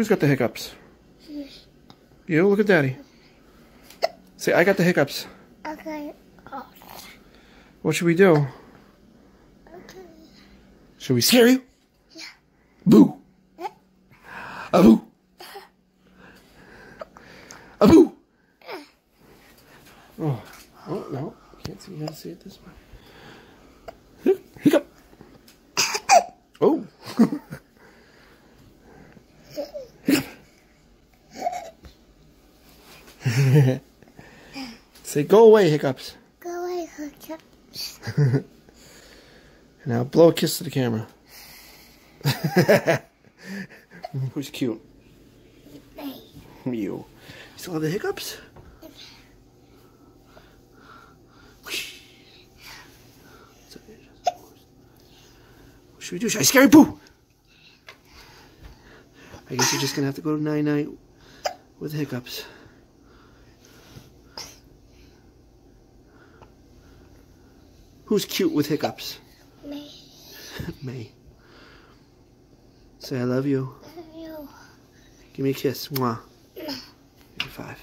Who's got the hiccups? You look at daddy. Say, I got the hiccups. Okay. What should we do? okay. Should we scare you? Yeah. Boo. A boo. A boo. Oh, oh no. Can't see. You gotta see it this way. Say, go away, hiccups. Go away, hiccups. Now blow a kiss to the camera. Who's cute? Me. You. You still have the hiccups? What should we do? Should I scare you? Boo! I guess you're just gonna have to go to night night with hiccups. Who's cute with hiccups? Me. Me. Say I love you. You. Give me a kiss. Mwah. Give me five.